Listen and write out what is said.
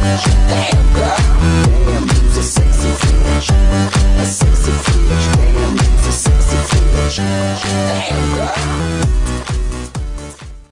Damn girl, damn a sexy bitch, a sexy bitch. Damn you's a sexy bitch. Damn girl.